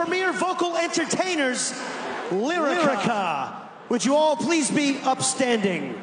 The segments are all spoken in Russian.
Premier vocal entertainers, Lyrica. Would you all please be upstanding?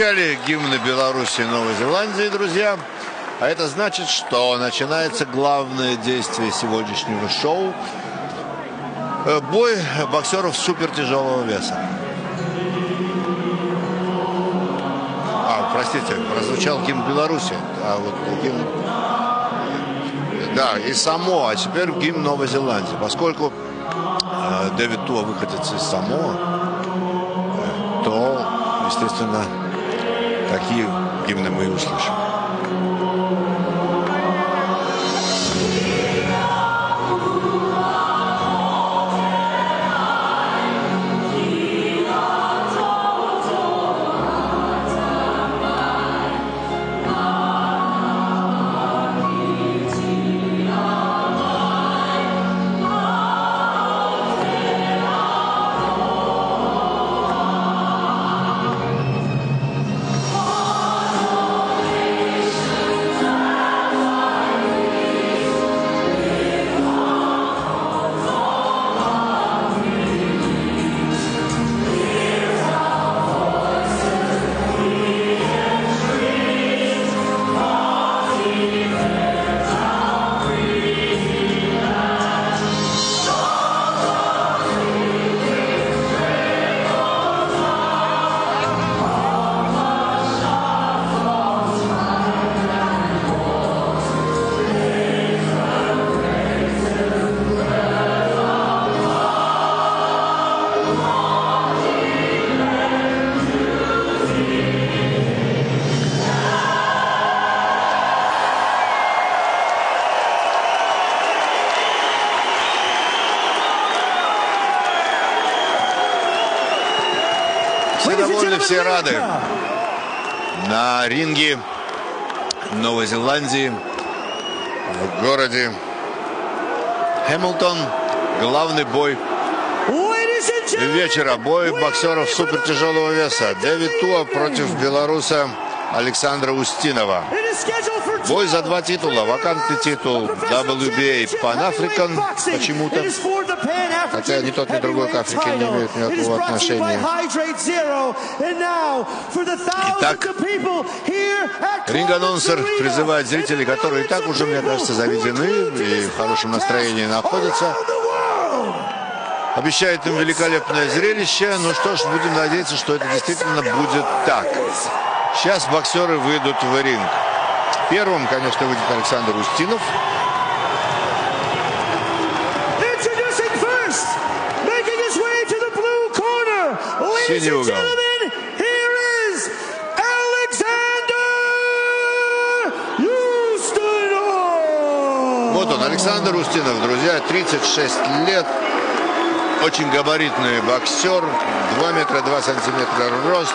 Прозвучали гимны Беларуси и Новой Зеландии, друзья. А это значит, что начинается главное действие сегодняшнего шоу. Э, Бой боксеров супертяжелого веса. А, простите, прозвучал гимн Беларуси. А вот гимн... Да, и само, а теперь гимн Новой Зеландии. Поскольку э, Дэвид Туа выходит из Самоа, э, то, естественно, такие гимны мы услышим. Довольны, все рады. На ринге Новой Зеландии в городе Хэмилтон. Главный бой вечера. Бой боксеров супертяжелого веса. Дэвид Туа против белоруса Александра Устинова. Бой за два титула. Вакантный титул WBA Pan African почему-то. Хотя ни тот, ни другой к Африке не имеют никакого отношения. Итак, ринг-анонсер призывает зрителей, которые и так уже, мне кажется, заведены и в хорошем настроении находятся. Обещает им великолепное зрелище. Ну что ж, будем надеяться, что это действительно будет так. Сейчас боксеры выйдут в ринг. Первым, конечно, выйдет Александр Устинов. Синий угол. Вот он, Александр Устинов, друзья, 36 лет. Очень габаритный боксер, 2 метра 2 сантиметра рост.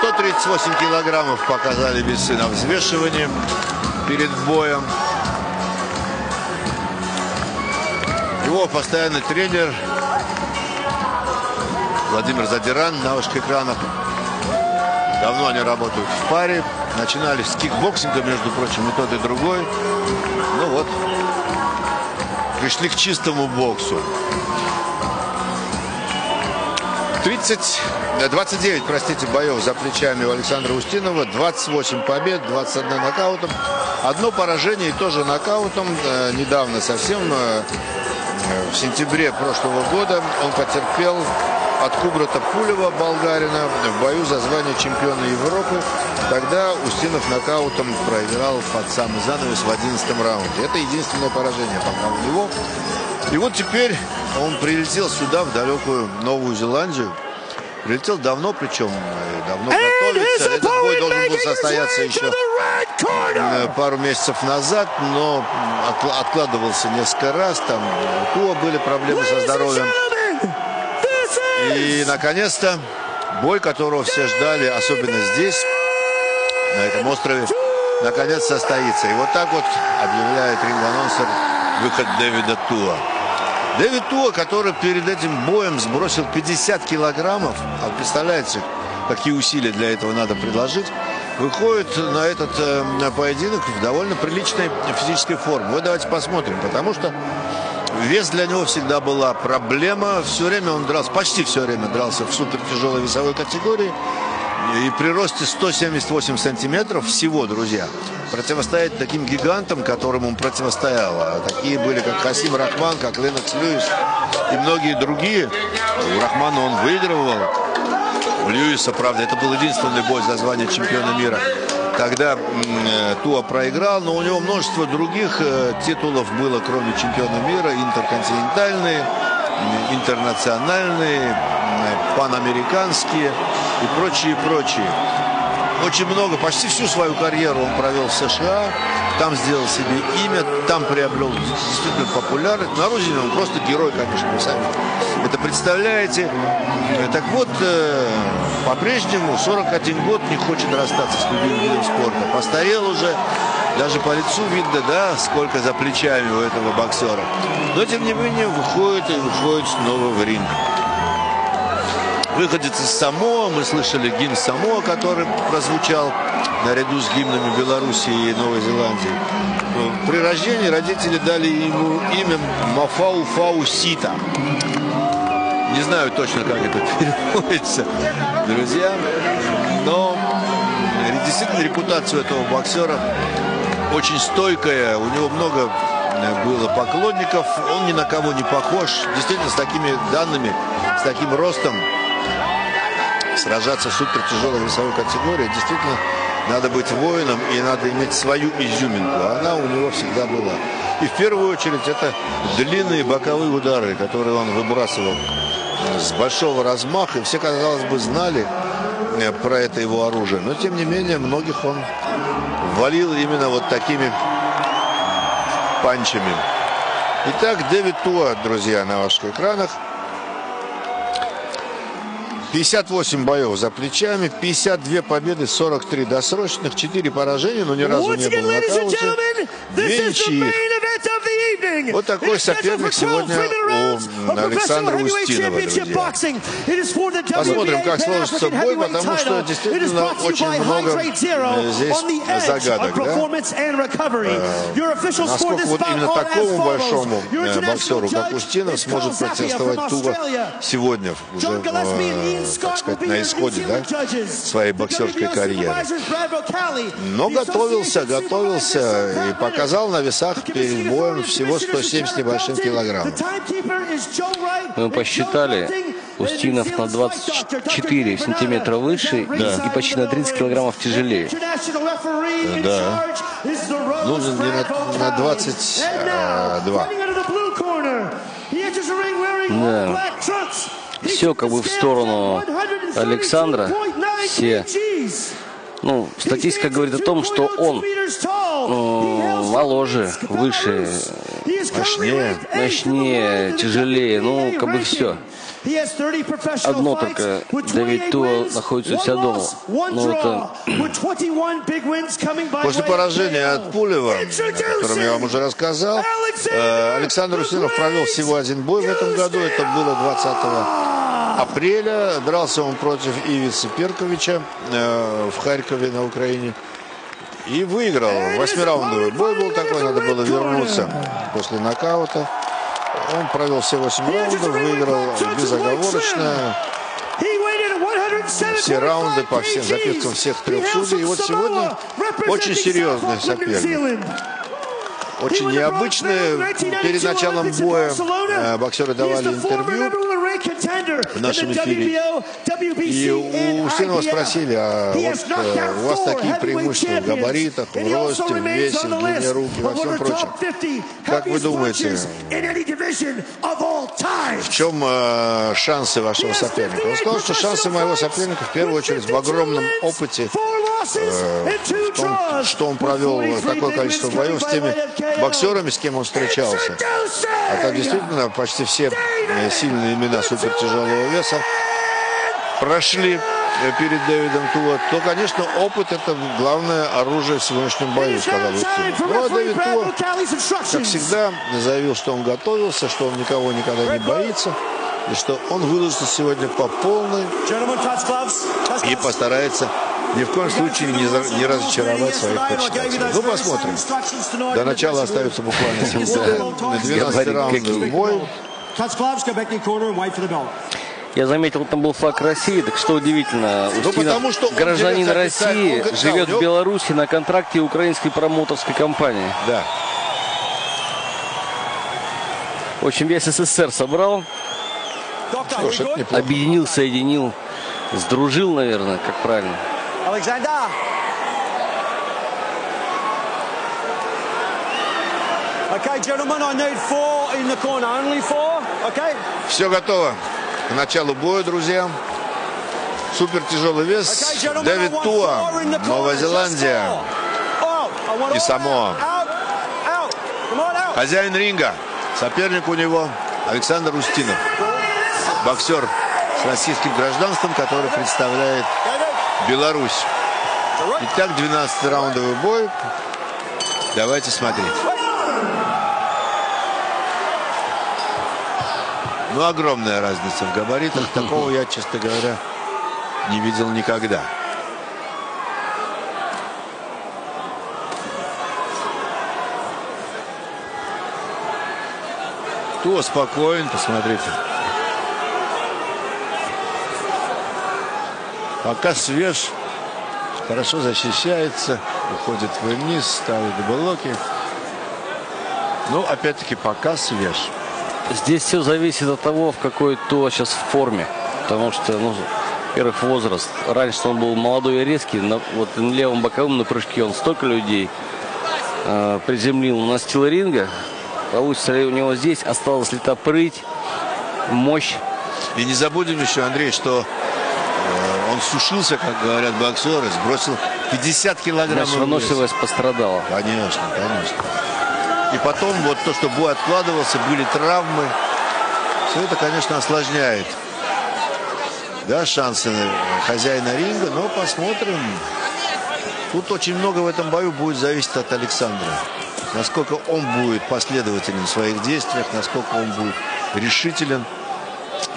138 килограммов показали весы на взвешивании перед боем. Его постоянный тренер Владимир Задиран на ваших экранах. Давно они работают в паре. Начинали с кикбоксинга, между прочим, и тот, и другой. Ну вот, пришли к чистому боксу. 30, 29, простите, боев за плечами у Александра Устинова. 28 побед, 21 нокаутом. Одно поражение и тоже нокаутом. Э, недавно совсем, э, в сентябре прошлого года, он потерпел от Кубрата Пулева, болгарина, в бою за звание чемпиона Европы. Тогда Устинов нокаутом проиграл под самый занавес в 11 раунде. Это единственное поражение пока у него. И вот теперь он прилетел сюда, в далекую Новую Зеландию. Прилетел давно, причем э, давно готовится. Этот бой должен был состояться еще э, пару месяцев назад, но откладывался несколько раз. Там у Туа были проблемы со здоровьем. И, наконец-то, бой, которого все ждали, особенно здесь, на этом острове, наконец состоится. И вот так вот объявляет ринг-анонсер выход Дэвида Туа. Дэвид Туа, который перед этим боем сбросил 50 килограммов, а представляете, какие усилия для этого надо предложить, выходит на этот э, поединок в довольно приличной физической форме. Вот давайте посмотрим, потому что вес для него всегда была проблема. Все время он дрался, почти все время дрался в супер тяжелой весовой категории. И при росте 178 сантиметров всего, друзья, противостоять таким гигантам, которым он противостоял. А такие были, как Хасим Рахман, как Ленокс Льюис и многие другие. У Рахмана он выигрывал. У Льюиса, правда, это был единственный бой за звание чемпиона мира. Тогда э, Туа проиграл, но у него множество других э, титулов было, кроме чемпиона мира, интерконтинентальные, интернациональные, панамериканские и прочие, прочие. Очень много, почти всю свою карьеру он провел в США. Там сделал себе имя, там приобрел действительно популярность. На родине он просто герой, конечно, вы сами это представляете. Так вот, э, по-прежнему 41 год не хочет расстаться с любимым видом спорта. Постарел уже, даже по лицу видно, да, сколько за плечами у этого боксера. Но, тем не менее, выходит и выходит снова в ринг выходец из Самоа. Мы слышали гимн Самоа, который прозвучал наряду с гимнами Белоруссии и Новой Зеландии. При рождении родители дали ему имя Мафау Фау Сита. Не знаю точно, как это переводится, друзья. Но действительно репутация этого боксера очень стойкая. У него много было поклонников. Он ни на кого не похож. Действительно, с такими данными, с таким ростом сражаться в супер тяжелой весовой категории, действительно надо быть воином и надо иметь свою изюминку. Она у него всегда была. И в первую очередь это длинные боковые удары, которые он выбрасывал с большого размаха. И все, казалось бы, знали э, про это его оружие. Но, тем не менее, многих он валил именно вот такими панчами. Итак, Дэвид Туа, друзья, на ваших экранах. 58 боев за плечами, 52 победы, 43 досрочных, 4 поражения, но ни разу не было нокаута. Две ничьих. Вот такой соперник for 12 сегодня у Александра Устинова, друзья. Посмотрим, как сложится бой, потому что действительно очень много э, здесь загадок, да? Насколько вот именно такому большому э, боксеру, как Устинов, сможет Туба Australia. сегодня, уже, э, так сказать, на исходе да, своей боксерской карьеры. Но готовился, готовился и показал на весах перед боем authority всего commissioners 170 Jared небольшим Belton. килограмм. The timekeeper is Joe Wright. Мы посчитали, Устинов на Zealand's fight doctor, 24 Dr. сантиметра выше at и- почти на with the 30 bell килограммов тяжелее. Да. Ну, не на- на Cali. 22. And now, fighting out of the blue corner, he enters the ring wearing Да. took как бы в сторону Александра. 132.9 Все. Ну, статистика говорит о том, что он э, моложе, выше, мощнее, мощнее, тяжелее, ну, как бы всё. Одно только, Давид Туа находится у себя дома. Ну, это- После поражения от Пулева, о котором я вам уже рассказал, э, Александр Устинов провел всего один бой в этом году. Это было 20 апреля. Дрался он против Ивица Перковича э, в Харькове на Украине. И выиграл. Восьмираундовый бой был такой. Надо было вернуться после нокаута. Он провел все 8 раундов, выиграл безоговорочно все раунды по всем запискам всех трех судей. И вот сегодня очень серьезный соперник. Очень необычные. Перед началом боя э, боксеры давали интервью в нашем эфире. И у Устинова спросили, а вот э, у вас такие преимущества в габаритах, в росте, в весе, в длине рук и во всем прочем. Как вы думаете, в чем э, шансы вашего соперника? Он сказал, что шансы моего соперника в первую очередь в огромном опыте, в том, что он провел такое количество боев с теми боксерами, с кем он встречался. А так действительно почти все э, сильные имена супертяжелого веса прошли э, перед Дэвидом Туа, то, конечно, опыт – это главное оружие в сегодняшнем бою, сказал Устинов. Ну, а Дэвид Туа, как всегда, заявил, что он готовился, что он никого никогда не боится, и что он выложится сегодня по полной и постарается ни в коем случае не, за- не разочаровать своих почитателей. Ну, посмотрим. До начала остается буквально секунды. 12 Габарит раунд какие. бой. Я заметил, там был флаг России, так что удивительно, Устинов, Ну, потому что гражданин России, он живет в Беларуси на контракте украинской промоутерской компании. Да. В общем, весь СССР собрал, Что ж, объединил, соединил, сдружил, наверное, как правильно. Alexander. Okay, gentlemen, I need four in the corner. Only four, okay? Все готово к началу боя, друзья. Супер тяжелый Okay, вес. I Дэвид Туа. Новая Зеландия. want И Самоа. Out. Хозяин ринга. Соперник у него Александр Устинов. Боксер с российским гражданством, который представляет. Беларусь. Итак, 12-раундовый бой. Давайте смотреть. Ну, огромная разница в габаритах. Такого я, честно говоря, не видел никогда. Кто спокоен, посмотрите. Пока свеж, хорошо защищается, уходит вниз, ставит блоки. Ну, опять-таки, пока свеж. Здесь все зависит от того, в какой то сейчас в форме. Потому что, ну, во-первых, возраст. Раньше он был молодой и резкий. На, вот на левом боковом на прыжке он столько людей э, приземлил на стил ринга. Получится ли у него здесь? Осталось ли та прыть, мощь. И не забудем еще, Андрей, что он сушился, как говорят боксеры, сбросил 50 килограммов Наша выносливость пострадала. Конечно, конечно. И потом вот то, что бой откладывался, были травмы. Все это, конечно, осложняет да, шансы хозяина ринга, но посмотрим. Тут очень много в этом бою будет зависеть от Александра. Насколько он будет последователен в своих действиях, насколько он будет решителен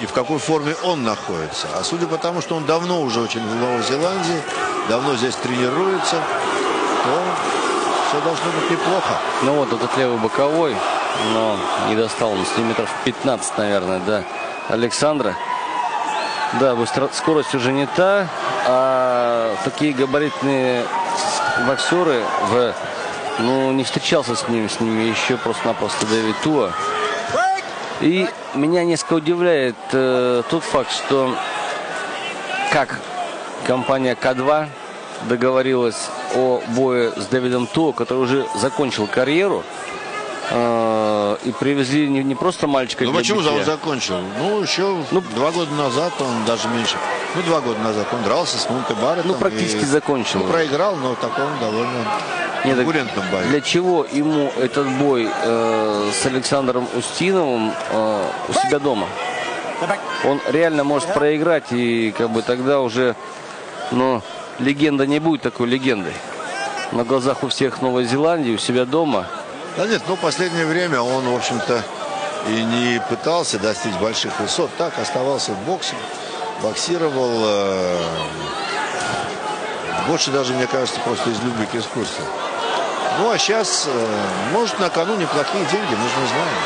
и в какой форме он находится. А судя по тому, что он давно уже очень в Новой Зеландии, давно здесь тренируется, то все должно быть неплохо. Ну вот этот левый боковой, но не достал он с метров 15, наверное, да. Александра. Да, быстро, скорость уже не та, а такие габаритные боксеры в ну, не встречался с ними, с ними еще просто-напросто Дэвид Туа. И меня несколько удивляет э, тот факт, что как компания К2 договорилась о бое с Дэвидом Туа, который уже закончил карьеру, э, и привезли не, не просто мальчика Ну почему битья. он закончил? Ну, еще Ну, два года назад он даже меньше. Ну, два года назад он дрался с Монте Барреттом. Ну, практически и, закончил. ну, проиграл, но в таком довольно Нет, конкурентном бою. Для чего ему этот бой э, с Александром Устиновым э, у себя дома? Он реально может проиграть, и как бы тогда уже, ну, легенда не будет такой легендой. На глазах у всех Новой Зеландии, у себя дома. Да нет, ну, последнее время он, в общем-то, и не пытался достичь больших высот. Так, оставался в боксе, боксировал. э, больше даже, мне кажется, просто из любви к искусству. Ну, а сейчас, может, на кону неплохие деньги, мы же не знаем.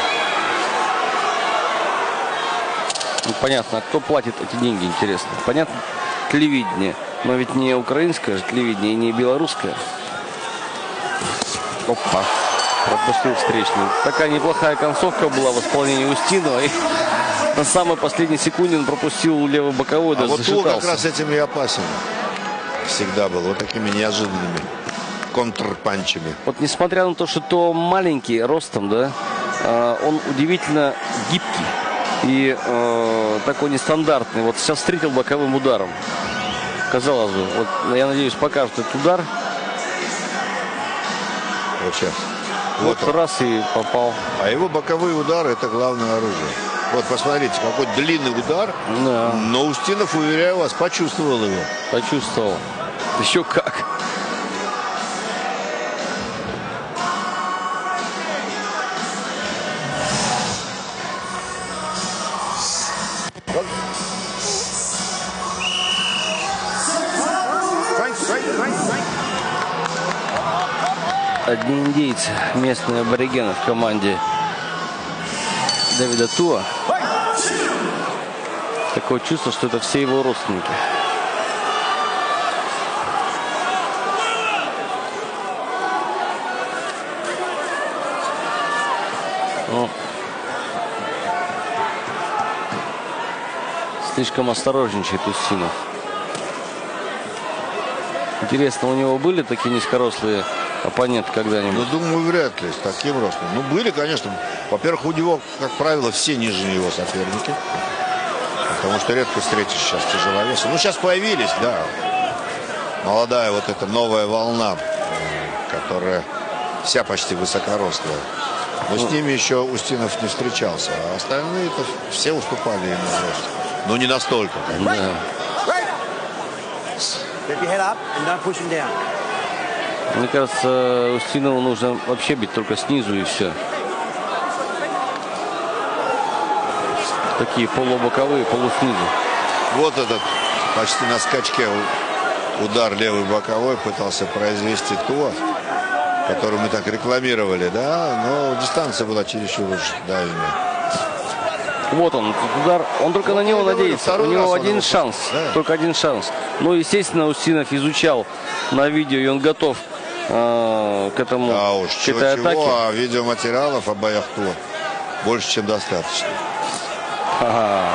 Ну, понятно, а кто платит эти деньги, интересно. Понятно, телевидение. Но ведь не украинское же телевидение и не белорусское. Опа. Пропустил встречный. Такая неплохая концовка была в исполнении Устинова. И на самой последней секунде он пропустил левый боковой, А даже вот Туа как раз этим и опасен. Всегда был. Вот такими неожиданными контрпанчами. Вот несмотря на то, что то маленький ростом, да, а, он удивительно гибкий и э, такой нестандартный. Вот сейчас встретил боковым ударом. Казалось бы, вот я надеюсь, покажет этот удар. Вот сейчас. Вот, Вот он. раз и попал. А его боковые удары это главное оружие. Вот посмотрите, какой длинный удар. Да, Но Устинов, уверяю вас, почувствовал его. почувствовал. Еще как. Одни индейцы, местные аборигены в команде Давида Туа. Такое чувство, что это все его родственники. Ну, слишком осторожничает Устинов. Интересно, у него были такие низкорослые оппоненты когда-нибудь? Ну, думаю, вряд ли с таким ростом. Ну, были, конечно. Во-первых, у него, как правило, все нижние его соперники. Потому что редко встретишь сейчас тяжеловесы. Ну, сейчас появились, да. Молодая вот эта новая волна, которая вся почти высокорослая. Но с ними еще Устинов не встречался. А остальные-то все уступали ему в росте. Но не настолько. конечно. Да. Мне кажется, Устинову нужно вообще бить только снизу и все. Такие полубоковые, полуснизу. Вот этот почти на скачке удар левый боковой пытался произвести Туа, который мы так рекламировали, да, но дистанция была чересчур уж дальняя. Вот он, удар. Он только на него я говорю, надеется. У него один шанс. Да. Только один шанс. Ну, естественно, Устинов изучал на видео, и он готов э, к этому, А уж к этой атаке. чего-чего, а видеоматериалов о боях Туа больше, чем достаточно. Ага.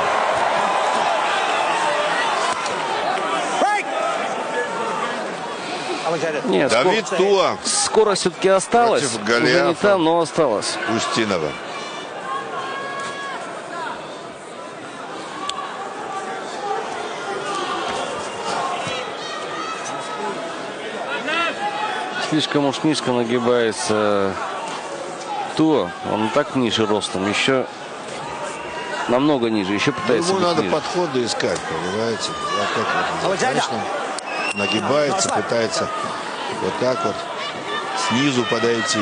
Нет, Давид скор- Туа скорость все-таки осталась. Против Уже не Голиафа. там, но осталась. Устинова. Слишком уж низко нагибается Туа. Он так ниже ростом. Еще намного ниже, еще пытается Ему надо ниже. подходы искать, понимаете? Вот так вот. Конечно, нагибается, пытается вот так вот снизу подойти.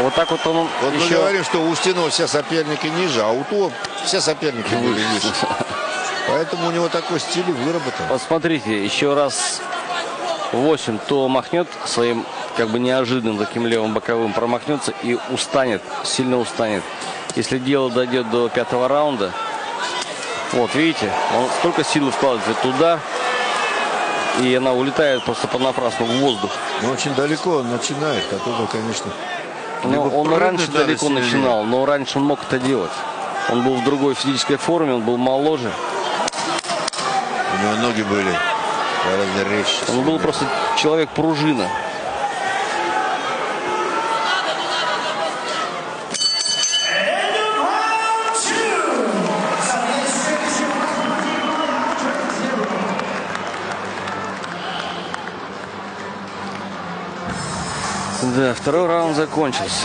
Вот так вот он Вот мы еще... говорим, что у Устинова все соперники ниже, а у Туа все соперники были выше. Поэтому у него такой стиль выработан. Посмотрите, еще раз 8, то махнет своим как бы неожиданным таким левым боковым, промахнется и устанет, сильно устанет. Если дело дойдет до пятого раунда, вот видите, он столько силы вкладывает удар, и она улетает просто понапрасну в воздух. Но очень далеко он начинает, оттуда, конечно. Но Либо он раньше далеко сильнее. начинал, но раньше он мог это делать. Он был в другой физической форме, он был моложе. У него ноги были гораздо резче. Он был просто человек-пружина. Да, второй раунд закончился.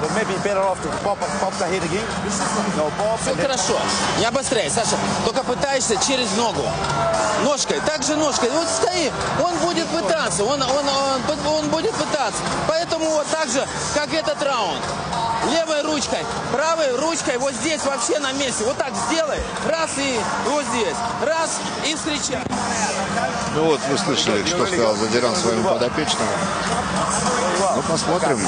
But maybe better off to pop, pop the head again. No, pop. Все хорошо. Не обостряй, Саша. Только пытаешься через ногу. Ножкой. Также ножкой. Вот стои. Он будет пытаться. Он, он, он, он будет пытаться. Поэтому вот так же, как этот раунд. Ручкой, правой ручкой вот здесь вообще на месте. Вот так сделай. Раз и вот здесь. Раз и встречай. Ну вот вы слышали, что сказал Задиран своему подопечному. Ну посмотрим,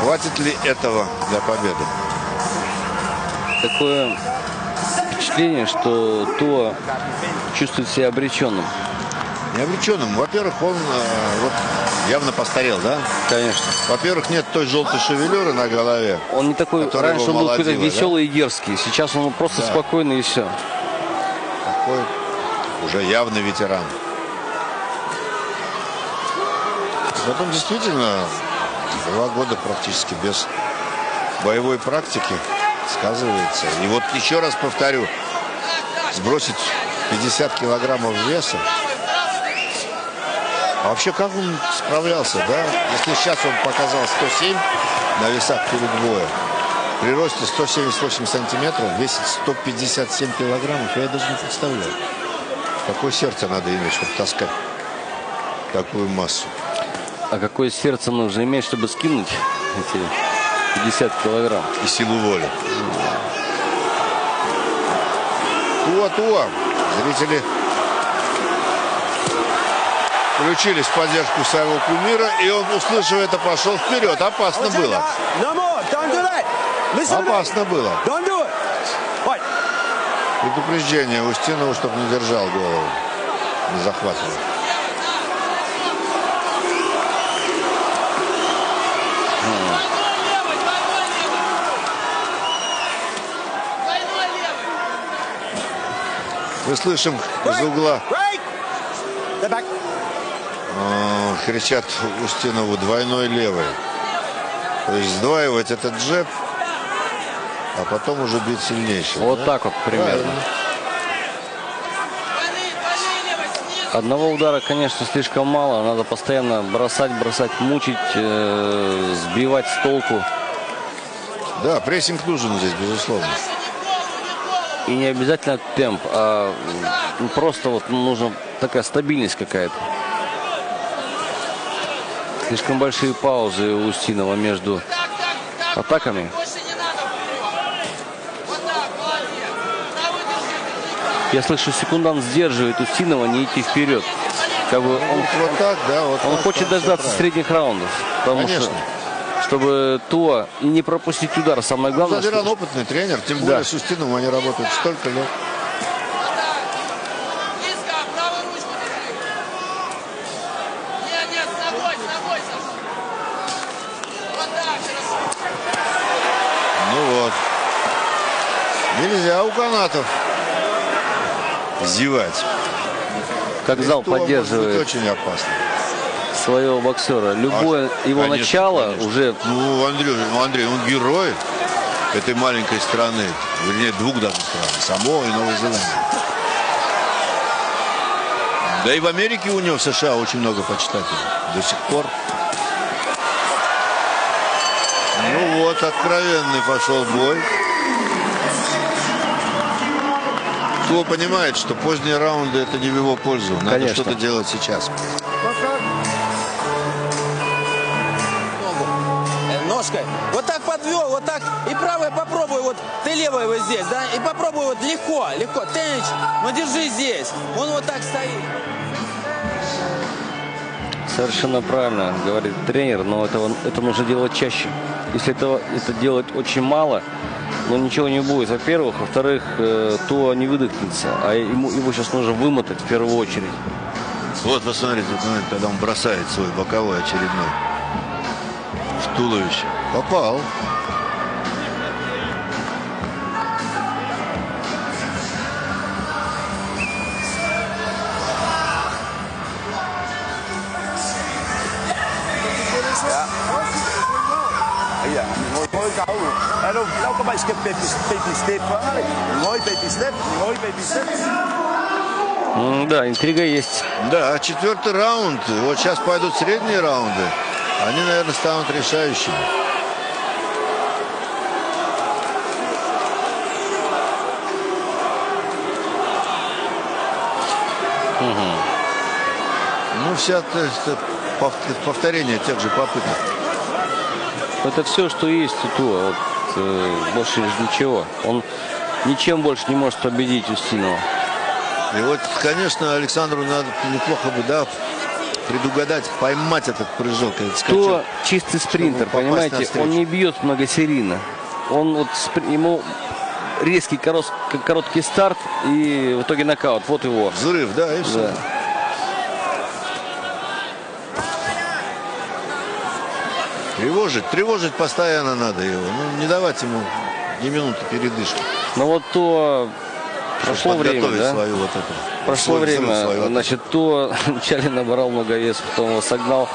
хватит ли этого для победы. Такое впечатление, что Туа чувствует себя обреченным. Необреченным. Во-первых, он э, вот явно постарел, да? Конечно. Во-первых, нет той желтой шевелюры на голове. Он не такой, раньше он был какой-то молодила, да? веселый и дерзкий. Сейчас он просто Да. спокойный и все. Такой уже явный ветеран. Потом действительно два года практически без боевой практики сказывается. И вот еще раз повторю, сбросить 50 килограммов веса. А вообще, как он справлялся, да? Если сейчас он показал 107 на весах перед боем, при росте 178 сантиметров весит 157 килограммов, я даже не представляю. Какое сердце надо иметь, чтобы таскать такую массу. А какое сердце нужно иметь, чтобы скинуть эти 50 килограмм? И силу воли. Туа-туа. Зрители включились в поддержку своего кумира, и он, услышав это, пошел вперед. Опасно было. Опасно было. Предупреждение Устинову, чтобы не держал голову. Не захватывал. Мы слышим из угла. Э, кричат Устинову двойной левой. То есть сдваивать этот джеб, а потом уже бить сильнейшим. Вот да? так вот примерно. Правильно. Одного удара, конечно, слишком мало. Надо постоянно бросать, бросать, мучить, э, сбивать с толку. Да, прессинг нужен здесь, безусловно. И не обязательно темп, а просто вот нужна такая стабильность какая-то. Слишком большие паузы у Устинова между атаками. Я слышу, секундант сдерживает Устинова не идти вперед. Как бы он, Вот так, да, вот он так, хочет дождаться средних раундов. Потому Конечно. что чтобы и не пропустить удар. Самое главное, Задиран что- опытный тренер, тем Да. более с Устиновым они работают столько лет. Низко, правую ручку держи. Нет, нет, с ногой, с ногой, Саша. Вот так, хорошо. Ну вот. Канатов зевать. как зал поддерживает очень опасно. своего боксера. Любое А, его конечно, начало конечно. уже Ну, Андрей, ну, Андрей, он герой этой маленькой страны. Вернее, двух даже стран. Самоа и Новой Зеландии. Да и в Америке у него в США очень много почитателей. До сих пор. Ну вот, откровенный пошел бой. Кто понимает, что поздние раунды это не в его пользу. Надо Конечно. что-то делать сейчас. ножкой. Вот так подвел, вот так. И правой попробуй, вот ты левой вот здесь, да? И попробуй вот легко, легко. Тенч, ну держи здесь. Он вот так стоит. Совершенно правильно говорит тренер, но этого, это нужно делать чаще. Если этого, это делать очень мало, ну ничего не будет. Во-первых. Во-вторых, э, то не выдохнется. А ему, его сейчас нужно вымотать в первую очередь. Вот посмотрите, этот момент, когда он бросает свой боковой очередной в туловище. Попал. Bij skip baby, baby step. Mooi baby step, mooi baby step. Да, интрига есть. Да, четвертый раунд. Вот сейчас пойдут средние раунды. Они, наверное, станут решающими. Ну, вся т- т- пов- повторение тех же попыток. Это все, что есть у Туа. Э, больше ничего. Он ничем больше не может победить Устинова. И вот, конечно, Александру надо неплохо бы, да, предугадать, поймать этот прыжок, этот скачок. Кто чистый спринтер, понимаете, он не бьет многосерийно. Он вот ему резкий короткий старт и в итоге нокаут. Вот его. Взрыв, да, и все. Да. Тревожить, тревожить постоянно надо его. Ну, не давать ему ни минуты передышки. Но вот то прошло время, да? свою вот эту. Прошло время, свою значит, то вначале набрал много веса, потом его согнал.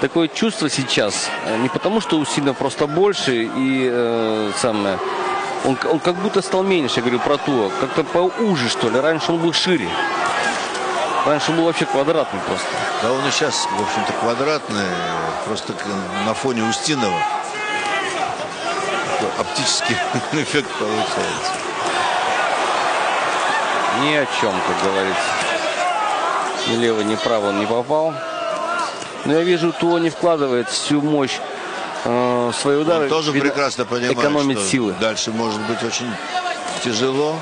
Такое чувство сейчас, э, не потому что Усинов просто больше и э, самое, он, он как будто стал меньше, я говорю про то, как-то поуже что ли. Раньше он был шире. Раньше был вообще квадратный просто. Да он и сейчас, в общем-то, квадратный, просто на фоне Устинова. Оптический эффект получается. Ни о чем, как говорится. Ни лево, ни право он не попал. Но я вижу, то не вкладывает всю мощь э, свои удары. Он тоже прекрасно понимает, экономит что силы. дальше может быть очень тяжело.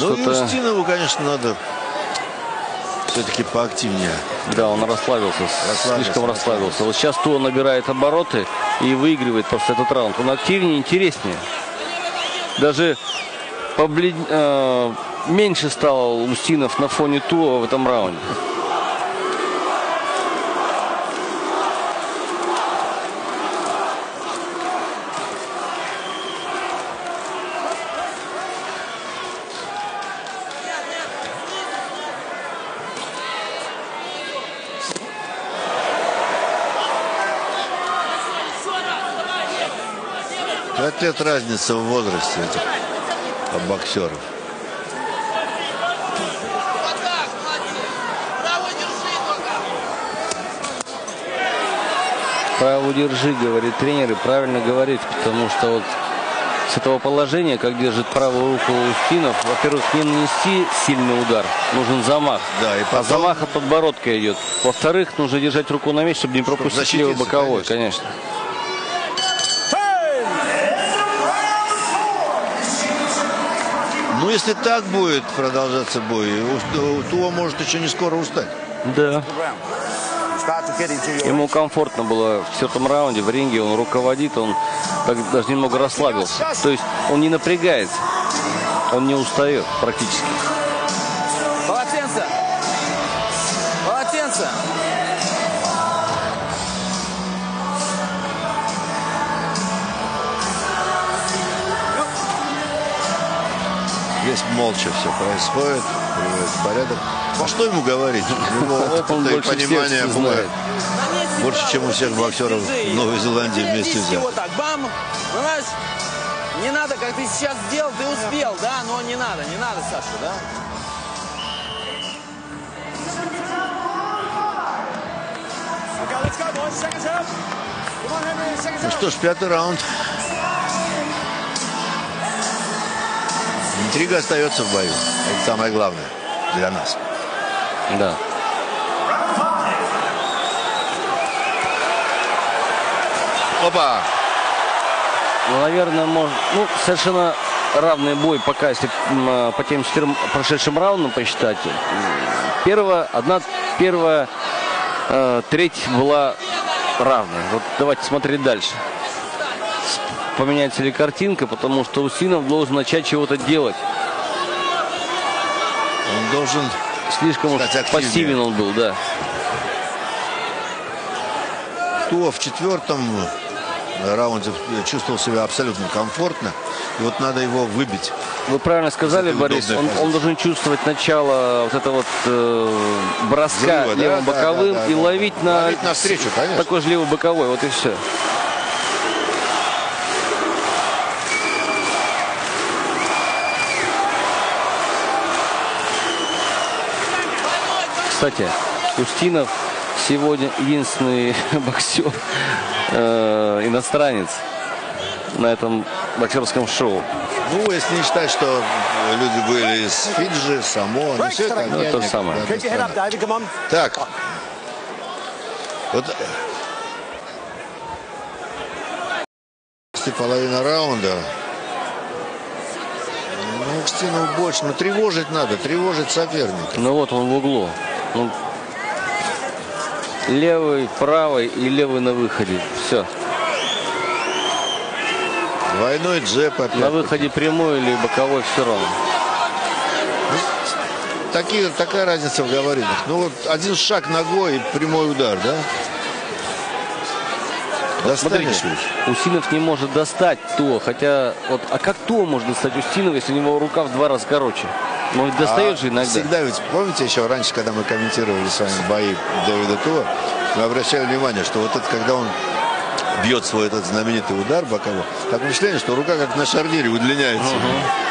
Ну Что-то- Устинову, конечно, надо все-таки поактивнее. Да, он расслабился, Расслабился, слишком расслабился. Вот сейчас то набирает обороты и выигрывает просто этот раунд. Он активнее, интереснее. Даже поблед... э, меньше стал Устинов на фоне Туа в этом раунде. Лет разница в возрасте этих боксеров. Право держи, говорит тренер, и правильно говорит, потому что вот с этого положения, как держит правую руку Устинов, во-первых, не нанести сильный удар, нужен замах. Да, и А потом- замах от подбородка идет. Во-вторых, нужно держать руку на месте, чтобы не пропустить левый защититься, боковой, конечно. Ну, если так будет продолжаться бой, Туа может еще не скоро устать. Да. Ему комфортно было в четвертом раунде, в ринге, он руководит, он так даже немного расслабился. То есть он не напрягается, он не устает практически. Здесь молча все происходит. приводит в порядок. А что ему говорить? У него Он опыта и больше всех понимания знает. больше, чем у всех боксеров Новой Зеландии вместе Физически взятых. вот так, бам, понимаешь? Не надо, как ты сейчас сделал, ты успел, да, но не надо, не надо, Саша, да? Ну что ж, пятый раунд. Интрига остается в бою. Это самое главное для нас. Да. Опа! Ну, наверное, может, ну, совершенно равный бой, пока, если а, по тем четырем прошедшим раундам посчитать. Первая, одна, первая э, треть была равной. Вот давайте смотреть дальше. Поменяется ли картинка, потому что Усинов должен начать чего-то делать. Он должен... Слишком уж активнее. пассивен он был, да. Туа в четвертом раунде чувствовал себя абсолютно комфортно. И вот надо его выбить. Вы правильно сказали, Борис, он, он должен чувствовать начало вот это вот э, броска Взрыва, да, левым да, боковым да, да, и да. ловить на Ловить навстречу, конечно. такой же левый боковой, вот и все. Кстати, Устинов сегодня единственный боксер э, иностранец на этом боксерском шоу. Ну, если не считать, что люди были из Фиджи, Самоа, ну, все это, Ну, то же самое. Так. Вот э, половина раунда. Ну, Устинов больше. Ну, тревожить надо, тревожить соперника. Ну вот он в углу. Ну, левый, правый и левый на выходе. Все. Двойной джеб опять. На выходе прямой или боковой все равно. Такие, такая разница в габаритах. Ну, вот один шаг ногой и прямой удар, да? Смотрите, Достанешь ведь? Усинов не может достать то, хотя вот, а как то можно достать Устинова, если у него рука в два раза короче? Ну ведь достает А же иногда. Всегда ведь, помните еще раньше, когда мы комментировали с вами бои Дэвида Туа, мы обращали внимание, что вот это, когда он бьет свой этот знаменитый удар боковой, так впечатление, что рука как на шарнире удлиняется. Break.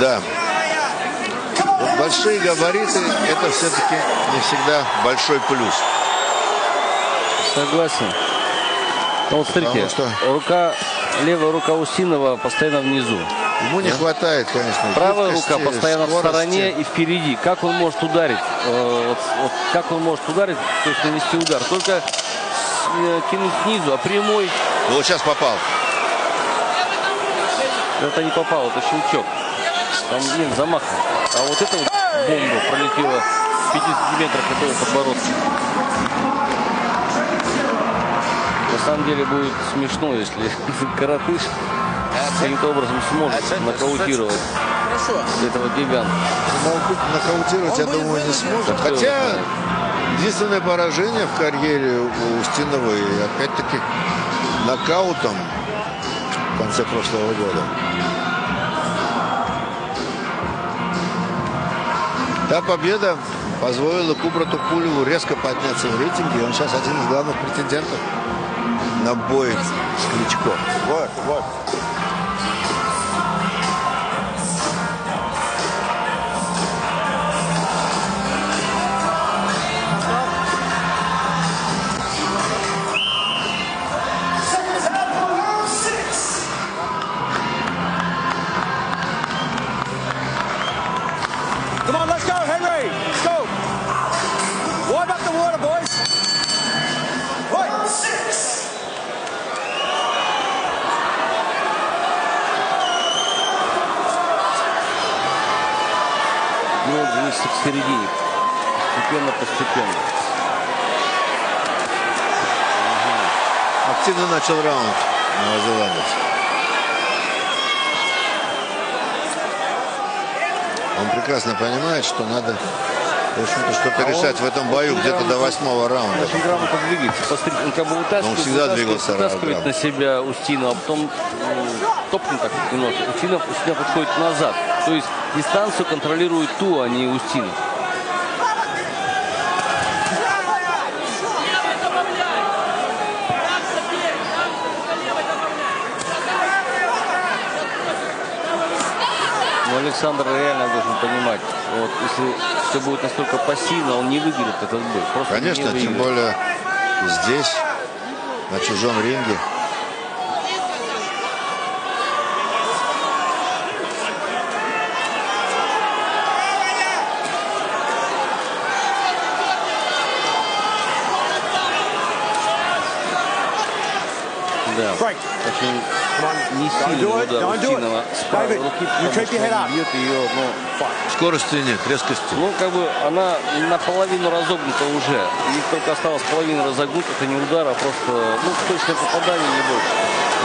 Да. Вот большие габариты это все-таки не всегда большой плюс. Согласен. Ну, вот смотрите, что- рука, левая рука Усинова постоянно внизу. Ему не хватает, конечно, Правая рука постоянно в скорости. стороне и впереди. Как он может ударить? Э, вот- вот как он может ударить, то есть нанести удар? Только э, кинуть снизу, а прямой Вот сейчас попал. это не попал, это щелчок. Там нет замаха. А вот эта вот бомба пролетела в 5 сантиметрах от его подбородка. На самом деле будет смешно, если Каратыш каким-то образом сможет нокаутировать Хорошо. этого гиганта. Могут нокаутировать, я думаю, не сможет. Хотя единственное поражение в карьере у Устинова и опять-таки нокаутом в конце прошлого года. Та победа позволила Кубрату Пулеву резко подняться в рейтинге. Он сейчас один из главных претендентов на бой с Кличко. Work, work. Прекрасно понимает, что надо, в общем-то, что-то решать в этом бою где-то до восьмого раунда. Очень грамотно двигается. Посмотрите, он как бы вытаскивает, Он всегда вытаскивает, двигался вытаскивает на себя Устина, а потом м, топнет так немножко. Устина, Устина подходит назад. То есть дистанцию контролирует Ту, а не Устина. Но Александр реально должен понимать, вот если все будет настолько пассивно, он не выиграет этот бой. Просто не Конечно, тем более здесь, на чужом ринге. Да. Не Don't сильный do it. удар Don't do it. Устинова с правой David, руки, потому что он бьет ее, ну, Скорости нет, резкости. ну, как бы она наполовину разогнута уже. И только осталось половина разогнута. Это не удар, а просто, ну, точное попадание, не больше.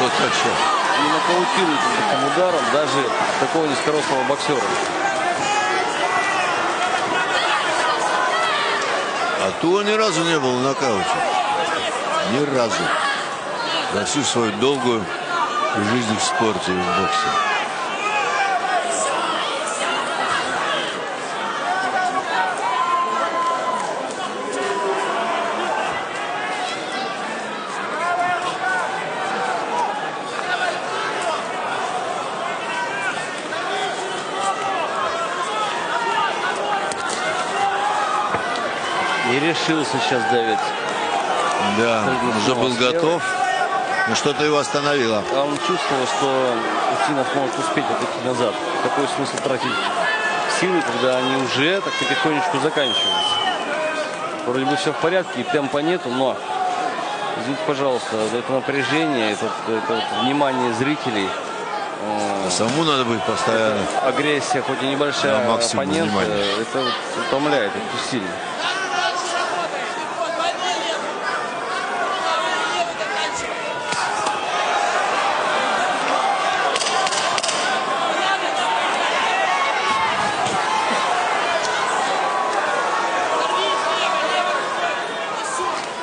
Вот вообще. Не нокаутирует таким ударом даже такого низкорослого боксера. А Туа ни разу не был в нокауте. Ни разу. За всю свою долгую жизнь в спорте и в боксе. Решился сейчас Давид. Да, уже был готов. Но что-то его остановило. А он чувствовал, что Устинов может успеть отойти назад. Какой смысл тратить силы, когда они уже так потихонечку заканчиваются. Вроде бы все в порядке, и темпа нету, но извините, пожалуйста, это напряжение, это, это вот внимание зрителей, э, А самому надо быть постоянно. агрессия, хоть и небольшая максимум оппонента, внимания. это вот утомляет очень сильно.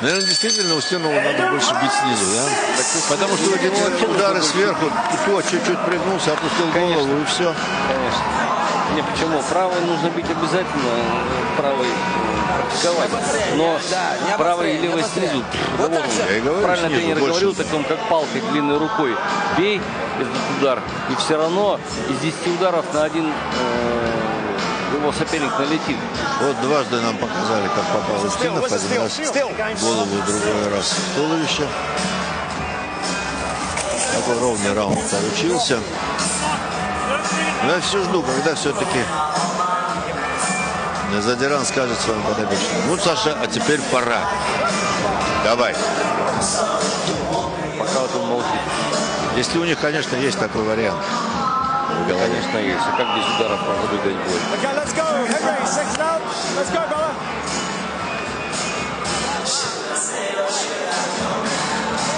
Наверное, действительно Устинову надо больше бить снизу, да? Потому что эти удары сверху, и то чуть-чуть пригнулся, опустил голову и все. Конечно. Не, почему? Правой нужно бить обязательно, э, правой э, практиковать. Но Да, правой и левой снизу. Вот так же. Говорю, Правильно снизу тренер больше. говорил, таком как палкой, длинной рукой. Бей этот удар, и все равно из 10 ударов на один э, его соперник налетит. Вот дважды нам показали, как попал Устинов. Один раз в голову, другой раз в туловище. Такой ровный раунд получился. Но я все жду, когда все-таки Задиран скажет своим подопечным. Ну, Саша, а теперь пора. Давай. Пока вот он молчит. Если у них, конечно, есть такой вариант. В голове. Конечно, есть. А как без ударов можно выиграть бой? Okay, let's go. Henry, six now. Let's go, brother.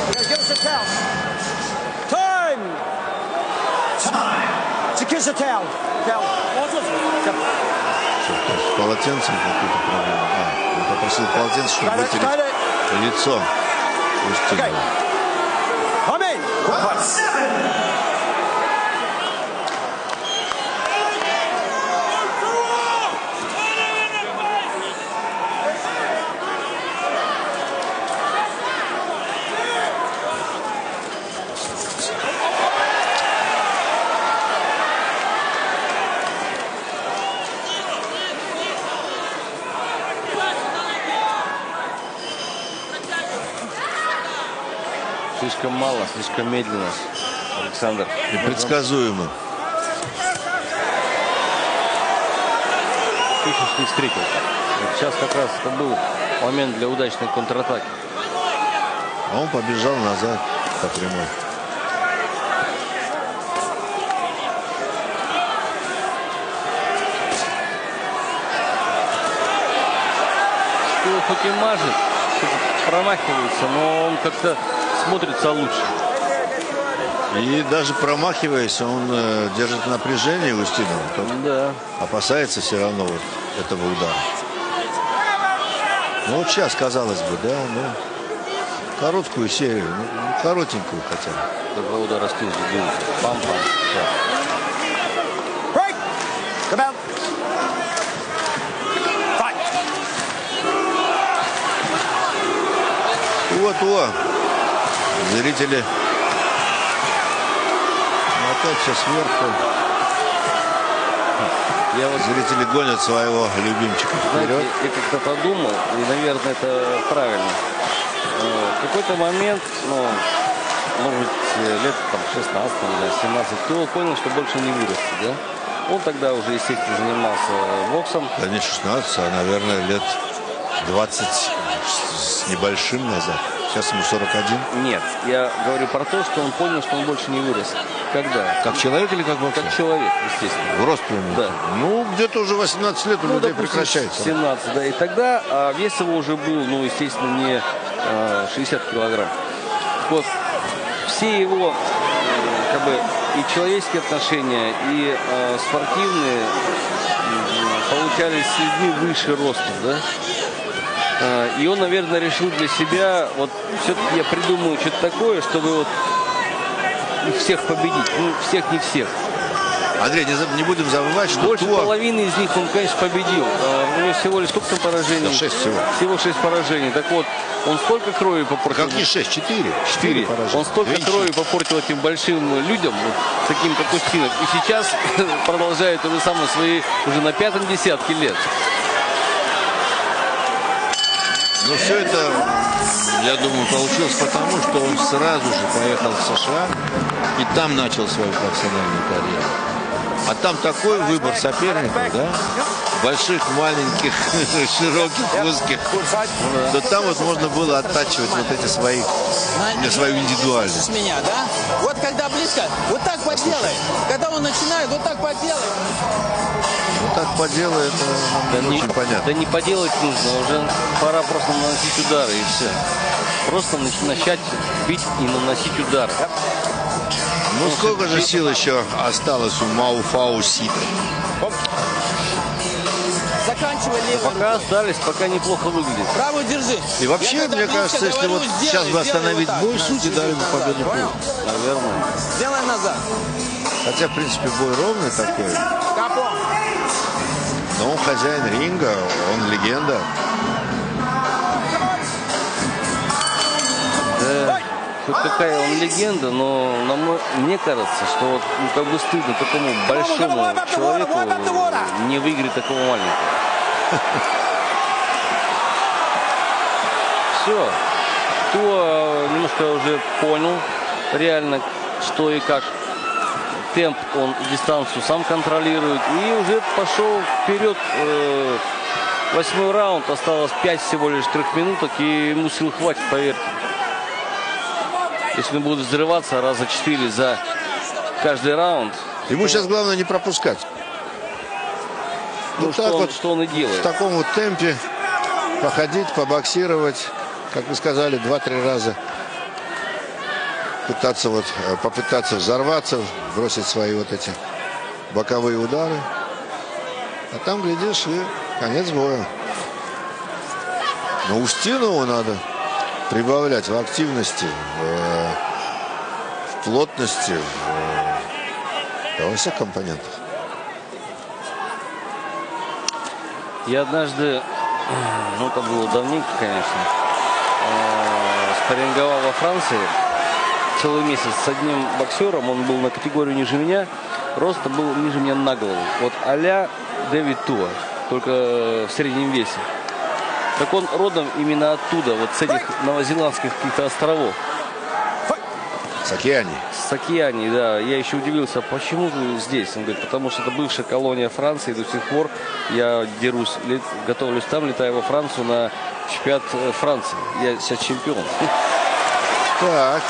Okay, give us a towel. Time. Time. Towel. Towel. Что, с полотенцем какие-то проблемы? А, он попросил полотенце, чтобы вытереть лицо Устинова. Okay. Come in. Слишком медленно. Александр. Непредсказуемо. Фишич не встретил. Вот сейчас как раз это был момент для удачной контратаки. А он побежал назад по прямой. Его хоть и мажет, и промахивается, но он как-то смотрится лучше. И даже промахиваясь, он э, держит напряжение Устинова. Тот Да. опасается все равно вот этого удара. Ну вот сейчас, казалось бы, да, ну, короткую серию, ну, коротенькую хотя бы. Два удара снизу. снизу. Пам-пам. Так. Break. Come out. Fight. Вот, вот. Зрители. Все сверху. Я вот Зрители гонят своего любимчика Знаете, вперед. я как-то подумал, и, наверное, это правильно. Э, В какой-то момент, ну, может быть, э, лет там 16 или 17, кто понял, что больше не вырастет, да? Он тогда уже, естественно, занимался боксом. Да не 16, а, наверное, лет 20 с небольшим назад. Сейчас ему 41. Нет, я говорю про то, что он понял, что он больше не вырастет. Когда? Как человек или как боксер? Как человек, естественно. В рост. Да. Ну, где-то уже 18 лет у людей допустим, прекращается. 17, да. И тогда а, вес его уже был, ну, естественно, не а, 60 килограмм. Вот все его э, как бы и человеческие отношения, и э, спортивные получались с людьми выше ростом, да? А, И он, наверное, решил для себя, вот все-таки я придумаю что-то такое, чтобы вот их всех победить. Ну, всех не всех. Андрей, не, не будем забывать, что Больше Туа- половины из них он, конечно, победил. А, У него всего лишь сколько там поражений? Да, шесть всего. Всего шесть поражений. Так вот, он столько крови попортил. Как не 6, 4. Четыре. Он столько крови попортил этим большим людям, таким как Устинов. И сейчас продолжает то же самое свои уже на пятом десятке лет. Но все это, я думаю, получилось потому, что он сразу же поехал в США и там начал свою профессиональную карьеру. А там такой выбор соперников, да? Больших, маленьких, широких, узких. То там вот можно было оттачивать вот эти свои, На- свою индивидуальность. меня, да? Вот когда близко, вот так поделай. Когда он начинает, вот так поделай. Вот так по делу это нам не очень понятно. да не поделать нужно, уже пора просто наносить удары и все. Просто нач- начать бить и наносить удары. Ну сколько же сил еще осталось у Мауфау Сита? Левой Пока рукой. остались, пока неплохо выглядит. Правую держи. И вообще, Я мне кажется, если говорю, вот сделай, сейчас бы остановить вот бой, судьи дали бы победный понял? Наверное. Сделай назад. Хотя, в принципе, бой ровный такой. Капо. Но он хозяин ринга, он легенда. Да, хоть какая он легенда, но на мой- мне кажется, что вот ну, как бы стыдно такому большому человеку не выиграть такого маленького. Все. Кто немножко уже понял реально, что и как. Темп он дистанцию сам контролирует. И уже пошел вперед. э, Восьмой раунд. Осталось 5 всего лишь трех минуток. И ему сил хватит, поверьте. Если он будет взрываться раза 4 за каждый раунд, Ему сейчас главное не пропускать. ну, Вот что, так он, вот, что он и в делает. таком вот темпе походить, побоксировать, как вы сказали, два-три раза. Пытаться вот, э, попытаться взорваться, бросить свои вот эти боковые удары. А там, глядишь, и конец боя. Но Устинову надо прибавлять в активности, в, э, в плотности, э, да, во всех компонентах. Я однажды, ну это было давненько, конечно, э, спарринговал во Франции целый месяц с одним боксером. Он был на категорию ниже меня, роста был ниже меня на голову. Вот а-ля Дэвид Туа, только в среднем весе. Так он родом именно оттуда, вот с этих новозеландских каких-то островов. С океане. С Океании, да. Я еще удивился, почему здесь? Он говорит, потому что это бывшая колония Франции. До сих пор я дерусь, лет- готовлюсь там, летаю во Францию на чемпионат э, Франции. Я сейчас чемпион. Так,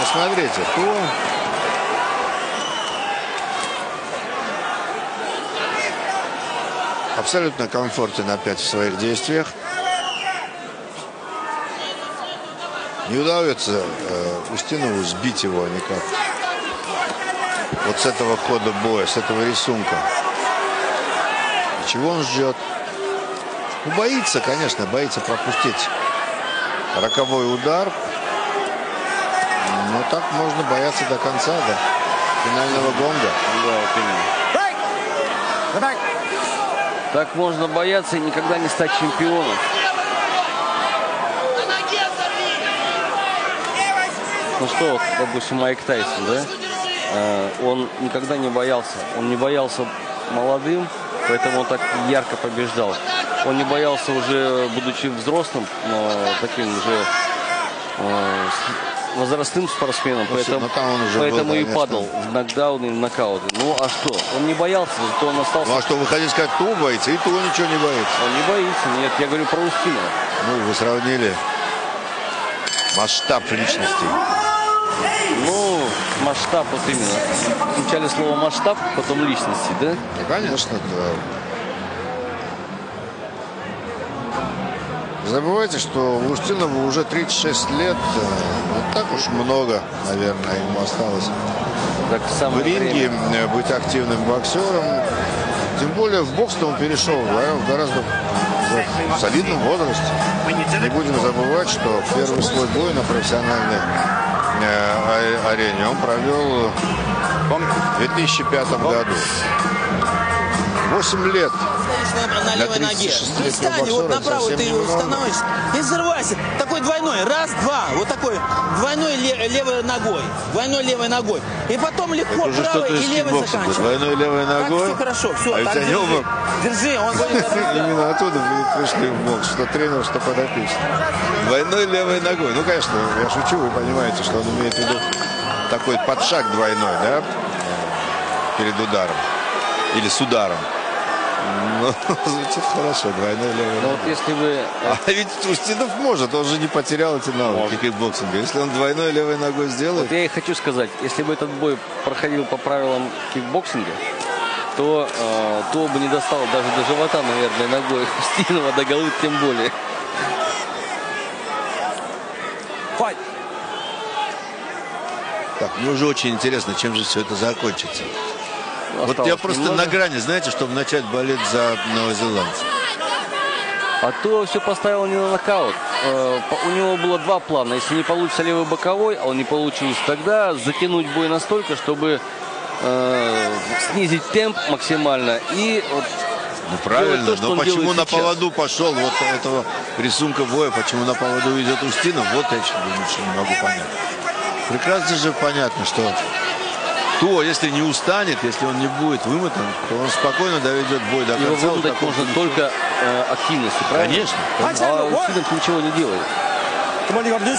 посмотрите, кто абсолютно комфортен опять в своих действиях. Не удается э, Устинову сбить его никак вот с этого хода боя, с этого рисунка. И чего он ждет? Ну, боится, конечно, боится пропустить роковой удар. Но так можно бояться до конца, до финального гонга. Да, вот именно. Так можно бояться и никогда не стать чемпионом. Ну что, допустим, Майк Тайсон, да? Э, Он никогда не боялся. Он не боялся молодым, поэтому он так ярко побеждал. Он не боялся уже, будучи взрослым, но таким уже с- возрастным спортсменом, Ну, поэтому, но там уже был, поэтому и конечно. падал в нокдауны и в нокауты. Ну а что? Он не боялся, зато он остался. Ну а что, вы хотите сказать, кто боится? И то ничего не боится. Он не боится, нет, я говорю про Устинова. Ну, вы сравнили масштаб личностей. Ну, масштаб вот именно. Вначале слово масштаб, потом личности, да? Ну, конечно, да. Забывайте, что Устинову уже 36 лет. э, Не так уж много, наверное, ему осталось Так в ринге время. э, быть активным боксером. Тем более в бокс он перешел да, в гораздо в солидном возрасте. Не будем забывать, что первый свой бой на профессиональной э, арене он провел в 2005 году. 8 лет. На, левой ноге. 36-летнего Не встань, вот боксера на правой совсем ты становишься. Не взрывайся. Такой двойной. Раз, два. Вот такой двойной ле- левой ногой. Двойной левой ногой. И потом легко правой и левой заканчивай. Двойной левой Так, ногой. все хорошо. Все, А так держи. оба- Держи, он будет... Именно оттуда вы пришли в бокс, что тренер, что подопечный. Двойной левой ногой. Ну, конечно, я шучу, вы понимаете, что он имеет в виду такой подшаг двойной, да, перед ударом. Или с ударом. Ну, звучит хорошо, двойной левой Ну ногой. вот если бы... А ведь Устинов может, он же не потерял эти навыки кикбоксинга. Если он двойной левой ногой сделает, Вот я и хочу сказать, если бы этот бой проходил по правилам кикбоксинга, то э, Туа бы не достал даже до живота, наверное, ногой Устинова, до головы тем более. Fight. так, мне уже очень интересно, чем же все это закончится. Вот я просто немного. на грани, знаете, чтобы начать болеть за новозеландцев. А Туа все поставил не на нокаут. Э, У него было два плана. Если не получится левый боковой, а он не получился, тогда затянуть бой настолько, чтобы э, снизить темп максимально и вот Ну правильно, то, что но почему на сейчас. поводу пошел вот этого рисунка боя, почему на поводу идет Устинов, вот я что ничего не могу понять. Прекрасно же понятно, что то, если не устанет, если он не будет вымотан, то он спокойно доведет бой до конца. его вот вымотать можно финиш. только э, активностью, правильно? Конечно. А Устинов ничего не делает.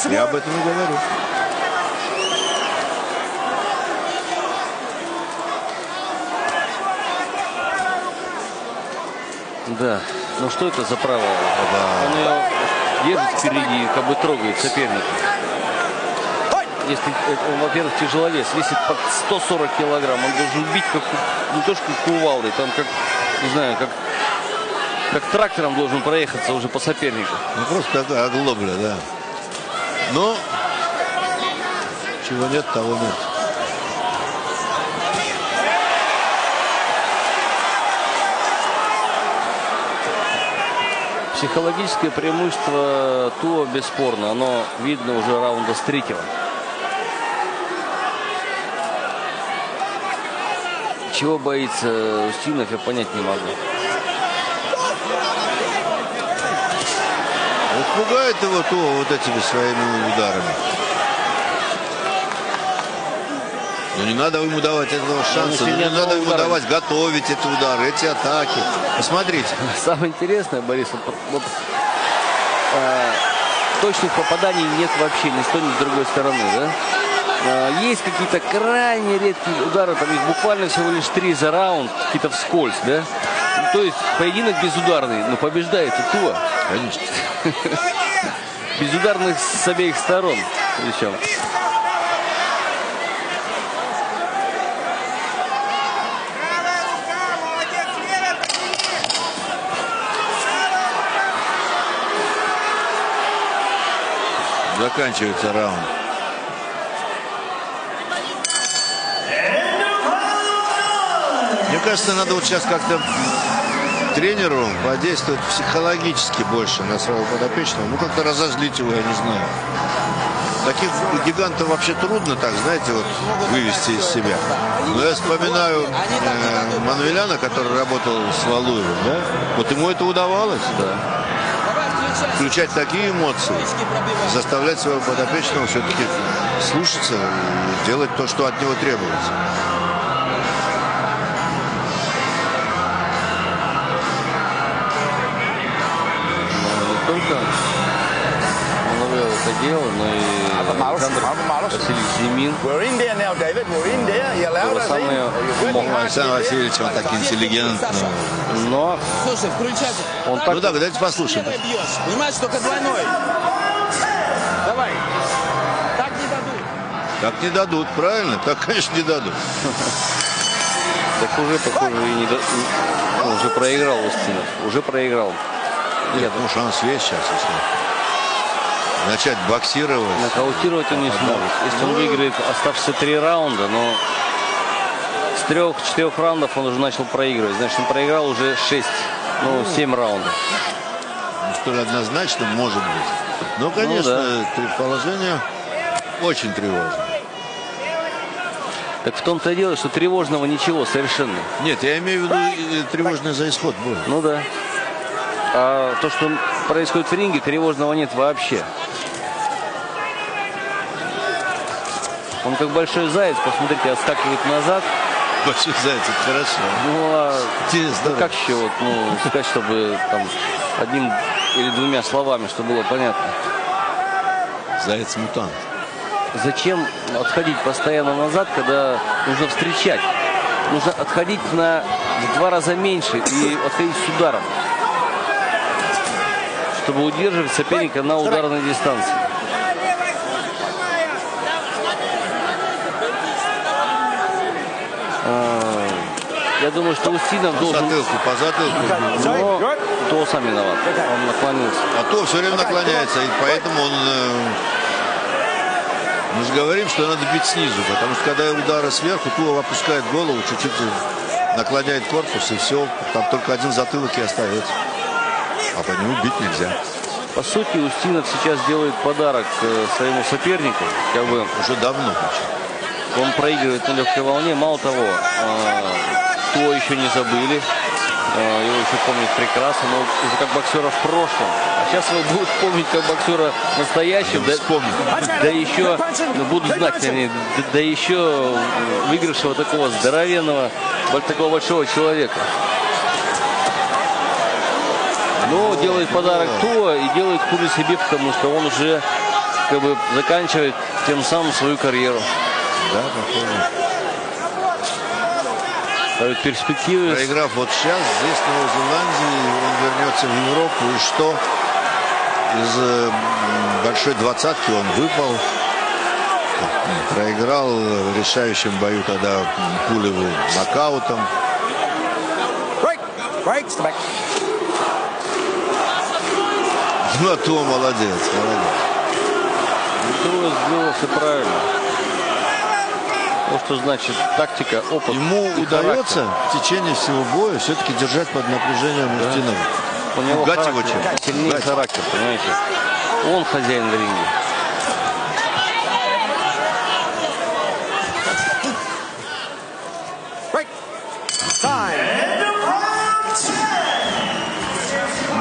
Я об этом и говорю. Да. Ну что это за право? Он ее держит впереди, как бы трогает соперника. Если он, во-первых, тяжеловес, весит под 140 килограмм, он должен бить как не то что кувалдой, там как, не знаю, как, как трактором должен проехаться уже по сопернику. Ну просто такая оглобля, да. Но чего нет, того нет. Психологическое преимущество Туа бесспорно, оно видно уже раунда с третьего. Чего боится Устинов, я понять не могу. Вот пугает его то вот этими своими ударами. Но не надо ему давать этого шанса. ну, не надо ему удара. давать готовить эти удары, эти атаки. Посмотрите. Самое интересное, Борис, вот, вот, э, точных попаданий нет вообще ни с той, ни с другой стороны, да? Э, есть какие-то крайне редкие удары, там их буквально всего лишь три за раунд, какие-то вскользь, да? Ну, то есть поединок безударный, но побеждает Туа. Конечно. Безударных с обеих сторон причем. Заканчивается раунд. Кажется, надо вот сейчас как-то тренеру подействовать психологически больше на своего подопечного. Ну, как-то разозлить его, я не знаю. Таких гигантов вообще трудно так, знаете, вот вывести из себя. Но я вспоминаю э, Манвеляна, который работал с Валуевым, да? Вот ему это удавалось, да. Включать такие эмоции, заставлять своего подопечного все-таки слушаться и делать то, что от него требуется. Делал, но и Александр Васильевич Зимин. We're in there now, David. We're in there. You allowed То же us in. самое hard. Александр Васильевич, он так интеллигентный. Но Слушай, включай. он Ну так да, давайте послушаем. Понимаешь, только двойной. Давай. Так не дадут. Так не дадут, правильно? Так, конечно, не дадут. Так уже, похоже, и не до- ну, уже проиграл Устинов. Уже проиграл. Нет, ну шанс есть сейчас, если начать боксировать. Нокаутировать он не сможет. Если он выиграет оставшиеся три раунда, но с трех-четырех раундов он уже начал проигрывать. Значит, он проиграл уже шесть, ну, семь раундов. Ну, Столь однозначно может быть. Но, конечно, предположение очень тревожное. Так в том-то и дело, что тревожного ничего совершенно. Нет, я имею в виду э, тревожное за исход боя. Ну да. А то, что происходит в ринге, тревожного нет вообще. Он как большой заяц, посмотрите, отскакивает назад. Большой заяц, это хорошо. Ну, а Те- ну, как еще вот, ну, сказать, чтобы там одним или двумя словами, чтобы было понятно. Заяц-мутант. Зачем отходить постоянно назад, когда нужно встречать? Нужно отходить на в два раза меньше и отходить с ударом, чтобы удерживать соперника на ударной дистанции. А, Я думаю, что Устинов По должен... затылку, по затылку. Но то сам виноват. Он наклонился. А то все время наклоняется, и поэтому он... э, Мы же говорим, что надо бить снизу, потому что когда удары сверху, Туа опускает голову, чуть-чуть наклоняет корпус, и все, там только один затылок и остается. А по нему бить нельзя. По сути, Устинов сейчас делает подарок э, своему сопернику. Как бы Уже давно. Он проигрывает на легкой волне. Мало того, э, то еще не забыли. Э, Его еще помнят прекрасно, но уже как боксера в прошлом. А сейчас его будут помнить как боксера настоящего. Да, Вспомнить. да еще ну, будут знать, вернее, да, да еще выигравшего такого здоровенного, вот такого большого человека. Но делает подарок то и делает хуже себе, потому что он уже как бы заканчивает тем самым свою карьеру. Да, похоже. А перспективы Проиграв вот сейчас, здесь, в Новой Зеландии, он вернется в Европу. И что? Из э, большой двадцатки он выпал. Проиграл в решающем бою тогда Пулеву нокаутом. Break. Break. Step back. Ну, а то молодец, молодец. Трое сделал все правильно. Вот что значит тактика, опыт. Ему удается характер. в течение всего боя все-таки держать под напряжением Устинова. У него его характер, чем? сильнее характер, понимаете? Он хозяин в ринге. Break. Time.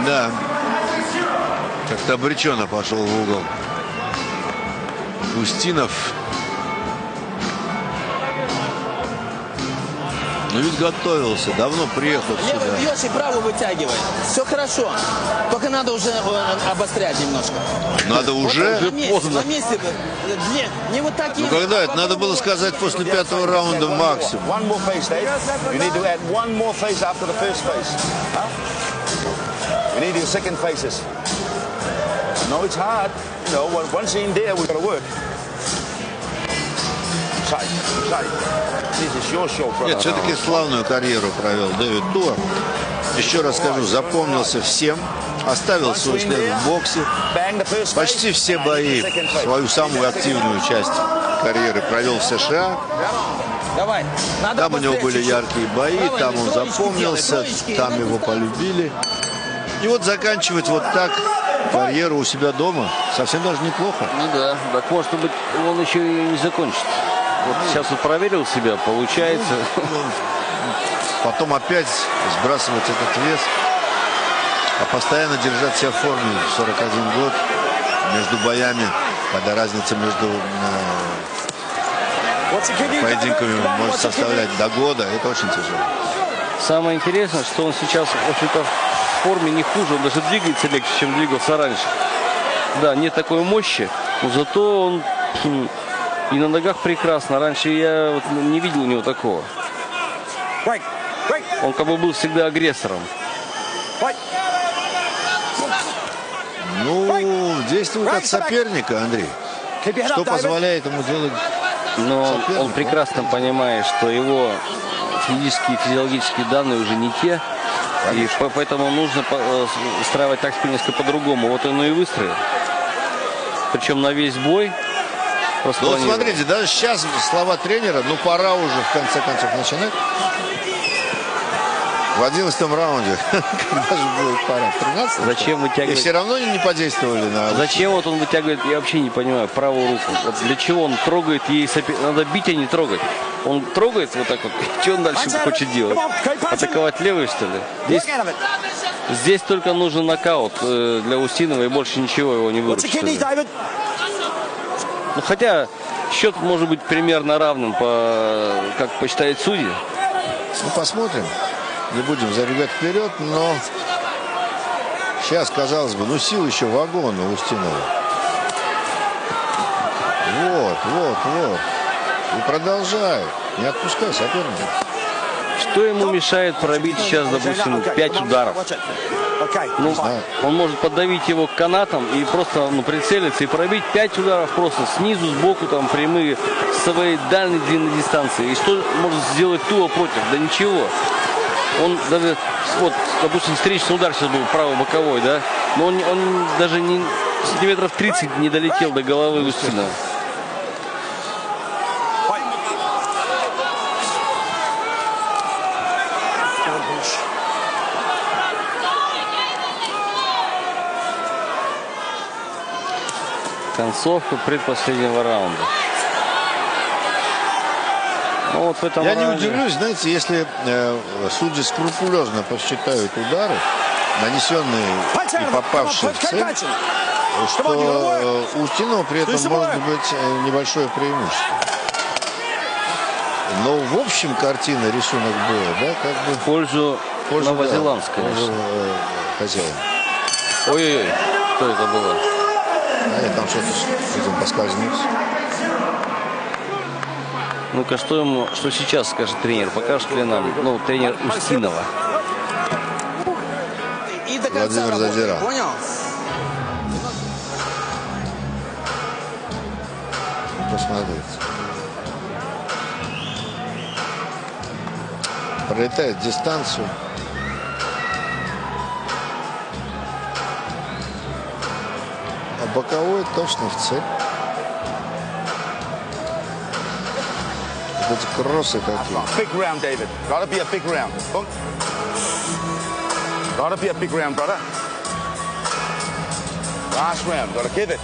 Да. Как-то обреченно пошел в угол. Устинов. Ну ведь готовился, давно приехал Левый сюда. бьешь и правый вытягивай. Все хорошо. Только надо уже э, обострять немножко. Надо уже? на месте, поздно. на месте. э, Не, не вот такие. Ну когда это? Надо было сказать после пятого раунда максимум. One more face, Dave. You need to add one more face after the first face. Huh? We need your second faces. No, it's hard. You know, on- once in there, we've got to work. Side, side. This is your show, brother. Нет, все-таки славную карьеру провел Дэвид Туа. Еще раз скажу, запомнился всем, оставил свой след в боксе. Почти все бои, свою самую активную часть карьеры провел в США. Давай. Надо Там у него были яркие бои, Давай, там он запомнился, делай, там его полюбили. И вот заканчивать вот так карьеру у себя дома совсем даже неплохо. Ну да, так может быть он еще и не закончит. Вот сейчас вот проверил себя, получается. Потом опять сбрасывать этот вес. А постоянно держать себя в форме в 41 год между боями, когда разница между э, поединками может составлять до года, это очень тяжело. Самое интересное, что он сейчас, в общем-то, форме не хуже, он даже двигается легче, чем двигался раньше. Да, нет такой мощи, но зато он хм, и на ногах прекрасно. Раньше я вот не видел у него такого. Он как бы был всегда агрессором. Ну, действует от соперника, Андрей. Что позволяет ему делать Но он, Соперник, он да? прекрасно понимает, что его физические, физиологические данные уже не те. И по- поэтому нужно по- э, устраивать тактику несколько по-другому. Вот он и выстроил. Причем на весь бой. Ну вот смотрите, даже сейчас слова тренера, ну пора уже в конце концов начинать. В одиннадцатом раунде, когда же будет пора? В 13 Зачем И вытягивать? все равно не подействовали на... Зачем вот он вытягивает, я вообще не понимаю, правую руку. Вот для чего он трогает ей сопе- Надо бить, а не трогать. Он трогает вот так вот. Что он дальше хочет делать? Атаковать левой, что ли? Здесь, здесь только нужен нокаут э, для Устинова, и больше ничего его не выручит. Ну, хотя счет может быть примерно равным, по, как посчитает судьи. Ну, посмотрим. Не будем забегать вперед, но сейчас, казалось бы, ну сил еще вагон у Устинова. Вот, вот, вот. И продолжай. Не отпускай соперника. Что ему мешает пробить сейчас, допустим, Okay, 5 come on, ударов? Ну, он может поддавить его канатом и просто ну, прицелиться и пробить 5 ударов просто снизу, сбоку, там, прямые, с своей дальней длинной дистанции. И что может сделать Туа против? Да ничего. Он даже, вот, допустим, встречный удар сейчас был правый боковой, да? Но он, он даже не сантиметров 30 не долетел до головы Устина. Концовка предпоследнего раунда. Ну, вот в этом Я не раунде- удивлюсь, знаете, если э, судьи скрупулезно посчитают удары, нанесенные и попавшие в цель, что у Устинова при этом может быть э, небольшое преимущество. Но в общем картина, рисунок боя, да, как бы в пользу пользу, да, в пользу, конечно. э, хозяина. Ой-ой-ой, что это было? А я там что-то, видимо, поскользнулся. Ну-ка, что ему, что сейчас скажет тренер? Покажет ли нам, ну, тренер Устинова. Владимир Задира. Понял? Посмотрите. Пролетает дистанцию. А боковой точно в цель. Эти кроссы такие. Big round, David. Gotta be a big round. Bunk. Gotta be a big round, brother. Last round. Gotta give it.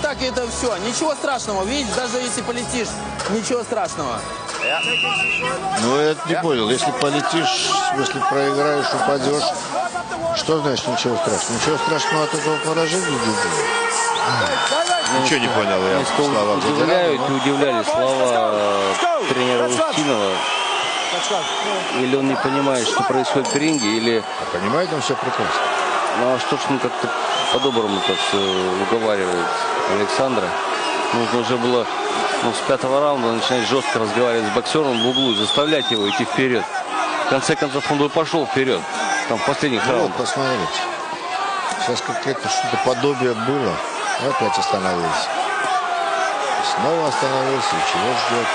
Так это все. Ничего страшного. Видишь, даже если полетишь, ничего страшного. Ну, я это не понял. Если полетишь, если проиграешь, упадешь, что значит ничего страшного? Ничего страшного от этого поражения не будет. Ничего не понял я Задирана, удивляют но- и удивляли слова э, тренера Устинова. Go. Или он не понимает, что происходит в ринге, или Понимает он все прекрасно. ну а что ж он как-то по-доброму так все уговаривает Александра. Нужно уже было ну, с пятого раунда начинать жестко разговаривать с боксером в углу заставлять его идти вперед. В конце концов, он бы пошел вперед. Там в последних Ну, вот, раундах. посмотрите. Сейчас какое-то что-то подобие было. Опять остановился. И снова остановился. И чего ждет?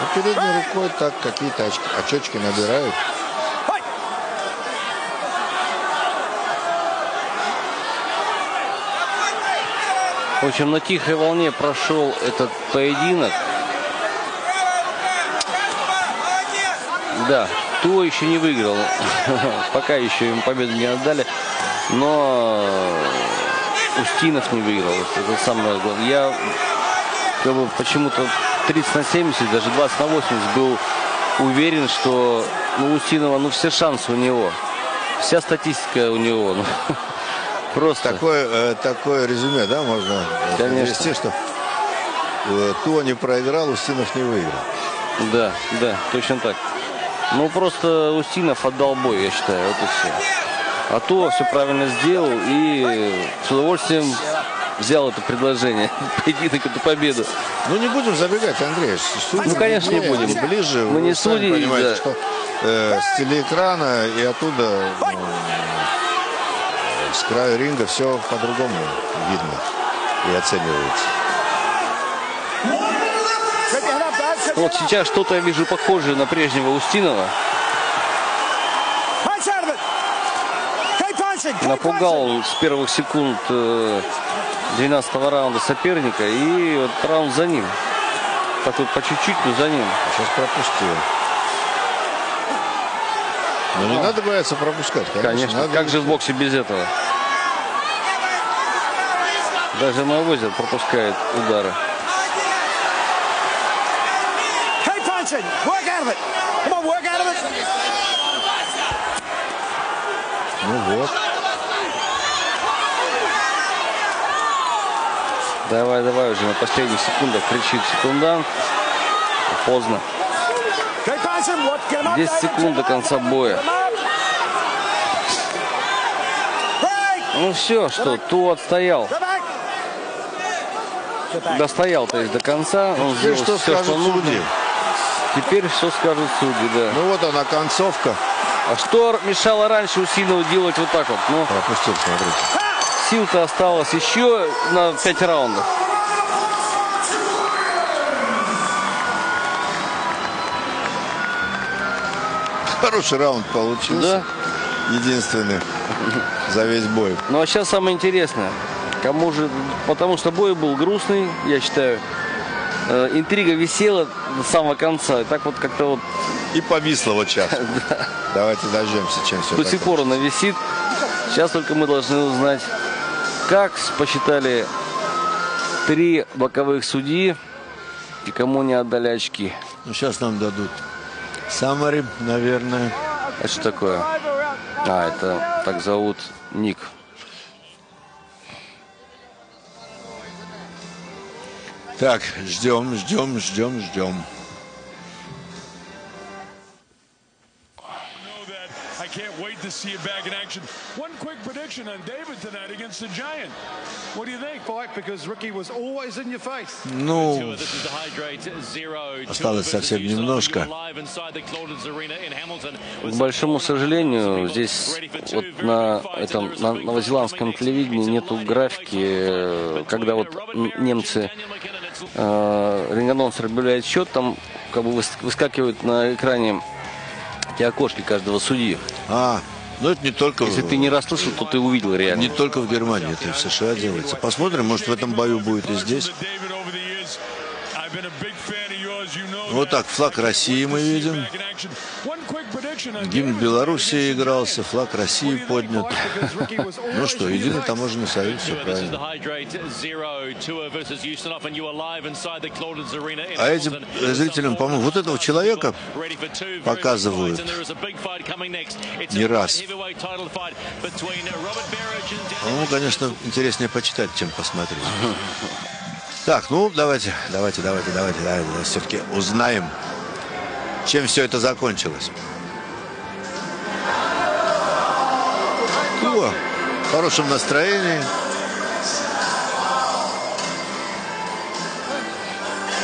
Вот передней рукой так какие-то очки, очечки набирают. В общем, на тихой волне прошел этот поединок. Да, Туо еще не выиграл. Пока еще ему победу не отдали. Но Устинов не выиграл. Это самое главное. Я как бы почему-то 30 на 70, даже 20 на 80 был уверен, что ну, Устинова, ну все шансы у него. Вся статистика у него. Ну, просто. Такое, э, такое резюме, да, можно Конечно. подвести, что э, Туа не проиграл, Устинов не выиграл. Да, да, точно так. Ну, просто Устинов отдал бой, я считаю, вот и все. А то все правильно сделал и с удовольствием взял это предложение. Поединок, эту победу. Ну, не будем забегать, Андрей. Судьи Ну, конечно, не будем. Ближе, Мы не понимаете, да. что э, с телеэкрана и оттуда ну, краю ринга все по-другому видно и оценивается. Вот сейчас что-то я вижу похожее на прежнего Устинова. Напугал с первых секунд 12 раунда соперника и вот раунд за ним. Так вот по чуть-чуть, но за ним. Сейчас пропустил. Но не надо бояться пропускать, конечно. Конечно, надо- как же в боксе без этого? Даже Мавозер пропускает удары. Keep punching. Work out of it. Come on, work out of it. Ну вот. Давай, давай уже на последних секундах кричит секундант. Поздно. Keep punching. What? Get him up. 10 David. секунд до конца боя. Ну все, что, Ту отстоял. Go back. Get back. Достоял, то есть до конца. Он Теперь сделал что все, скажут что нужно. судьи? Теперь что скажут судьи, да. Ну вот она концовка. А что мешало раньше Усинову делать вот так вот? Ну, Пропустил, смотрите. сил-то осталось еще на 5 раундов. Хороший раунд получился. Да. Единственный за весь бой. Ну а сейчас самое интересное. Кому же... Потому что бой был грустный, я считаю. Э, Интрига висела до самого конца. И так вот как-то вот И повисло вот сейчас. Давайте дождемся, чем все до сих пор она висит. Сейчас только мы должны узнать, как посчитали три боковых судьи и кому не отдали очки. Ну, сейчас нам дадут Самари, наверное. Это что такое? А, это так зовут Ник. Так, ждем, ждем, ждем, ждем. can't wait to see it back in action. One quick prediction on David tonight against the Giant. What do you think? fight because Ricky was always in your face. Ну, Осталось совсем немножко. К большому сожалению, здесь вот на этом на новозеландском телевидении нету графики, э, когда вот немцы э, объявляет счет, там как бы выс- выскакивают на экране те окошки каждого судьи. а, ну это не только, Если ты не расслышал, то ты увидел реально. не только в Германии, это и в США делается. Посмотрим, может в этом бою будет и здесь. Вот так, флаг России мы видим. Гимн. Белоруссии игрался, флаг России поднят. Ну что, единый таможенный союз, все правильно. А этим зрителям, по-моему, вот этого человека показывают не раз. Ну, конечно, интереснее почитать, чем посмотреть. Так, ну давайте, давайте, давайте, давайте, давайте, все-таки узнаем, чем все это закончилось. О, в хорошем настроении.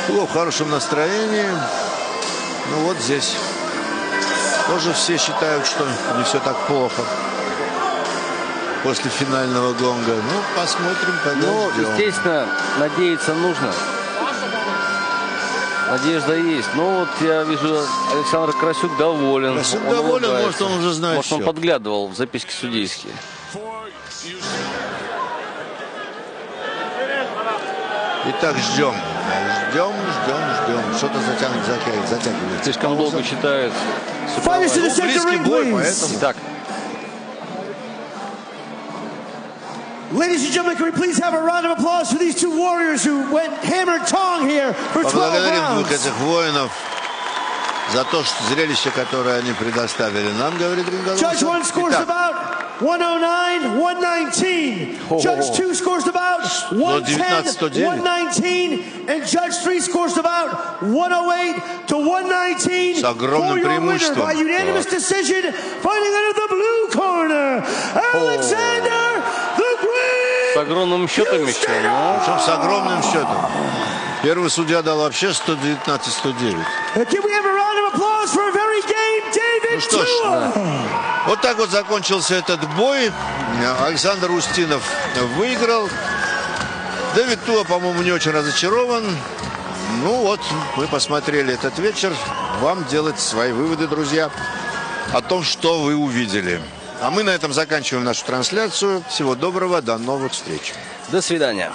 О, в хорошем настроении. Ну вот здесь тоже все считают, что не все так плохо после финального гонга. Ну, посмотрим, Ну, подождем. естественно, надеяться нужно. Надежда есть. Ну вот я вижу, Александр Красюк доволен. Красюк Он доволен, улыбается. может, он уже знает Может, он всё. подглядывал в записки судейские. Итак, ждем. Ждем, ждем, ждем. Что-то затянуть, затягивает, затягивает. Слишком долго Ну, ring, бой, поэтому... Итак, Ladies and gentlemen, can we please have a round of applause for these two warriors who went hammer and tong here for 12 Поблагодарим двух rounds? этих воинов за то, что зрелище, которое они предоставили нам, говорит Judge one Ринголов. scores about 109, 119. Judge two scores about 110, 119. And Judge three scores about 108 to 119. С огромным for your winner преимуществом. by unanimous decision, fighting out of the blue corner, Alexander the Great. с огромным счетом еще. но Причем с огромным счетом. Первый судья дал вообще 119-109. Uh, Can we have a round of applause for a very game, David Ну что ж? Вот так вот закончился этот бой. Александр Устинов выиграл. Дэвид Туа, по-моему, не очень разочарован. Ну вот, мы посмотрели этот вечер. Вам делать свои выводы, друзья, о том, что вы увидели. А мы на этом заканчиваем нашу трансляцию. Всего доброго, до новых встреч. До свидания.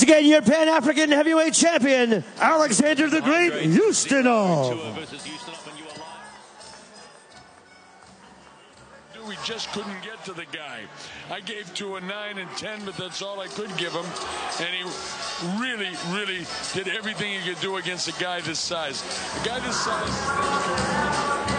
Once again, your Pan African Heavyweight Champion, Alexander the Great Houstonov. We just couldn't get to the guy. I gave two a nine and ten, but that's all I could give him. And he really, really did everything he could do against a guy this size. A guy this size.